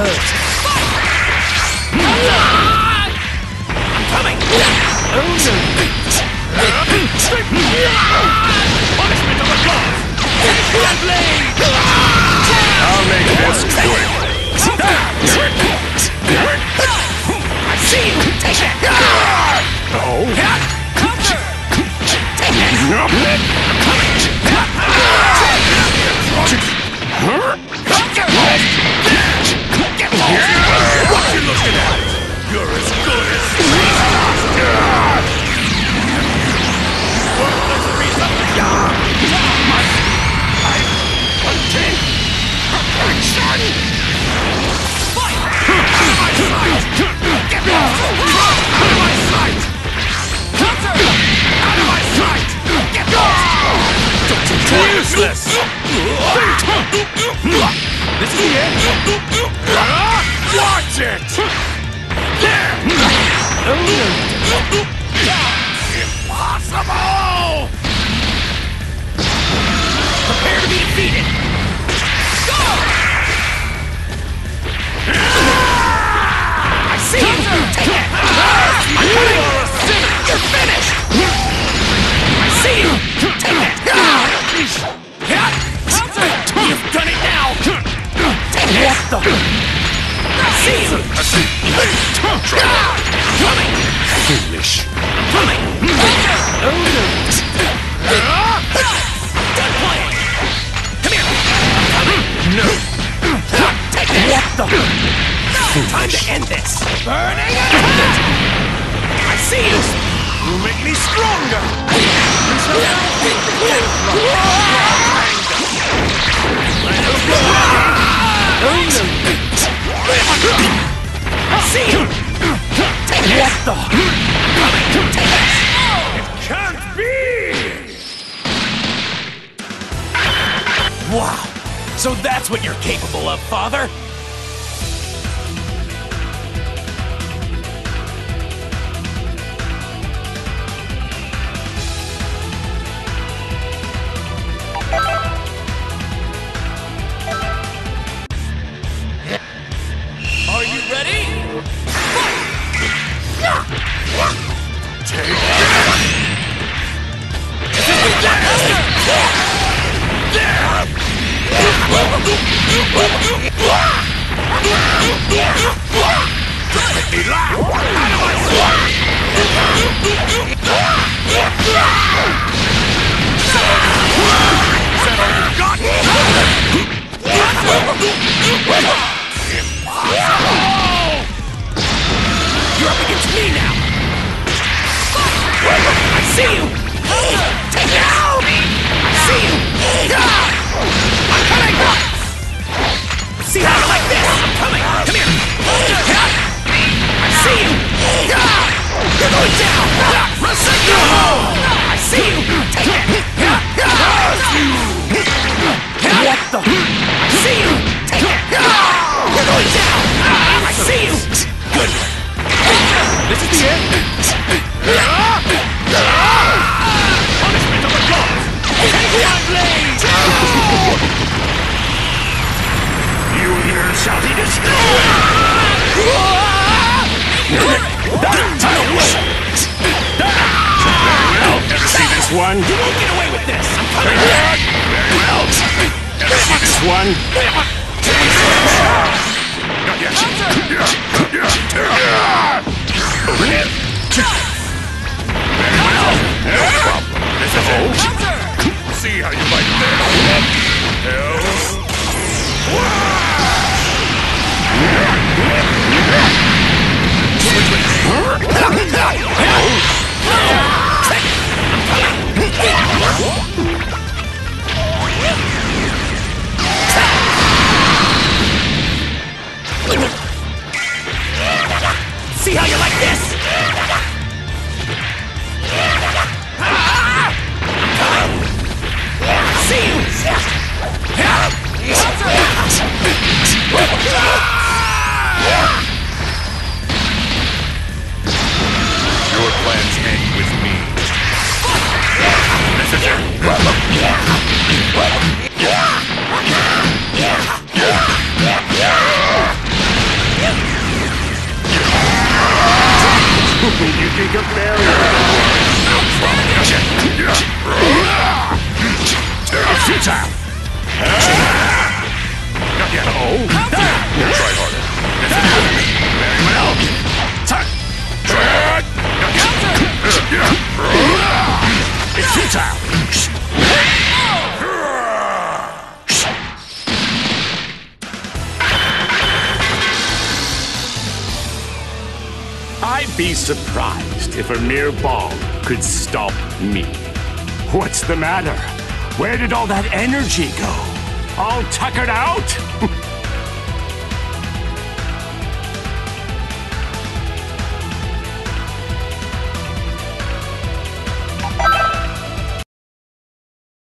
hurt. What the? Season! Foolish. Oh no. Done! Come here! No! What the? Foolish. Time to end this! Burning attack! I see you! You make me stronger! see! What the? It can't be! Wow! So that's what you're capable of, Father! me laugh! How? down! You won't get away with this. I'm coming back. Very well. Next one. See how you like this. Switch with. Futile! Not yet. Oh? Be surprised if a mere ball could stop me. What's the matter? Where did all that energy go? All tuckered out?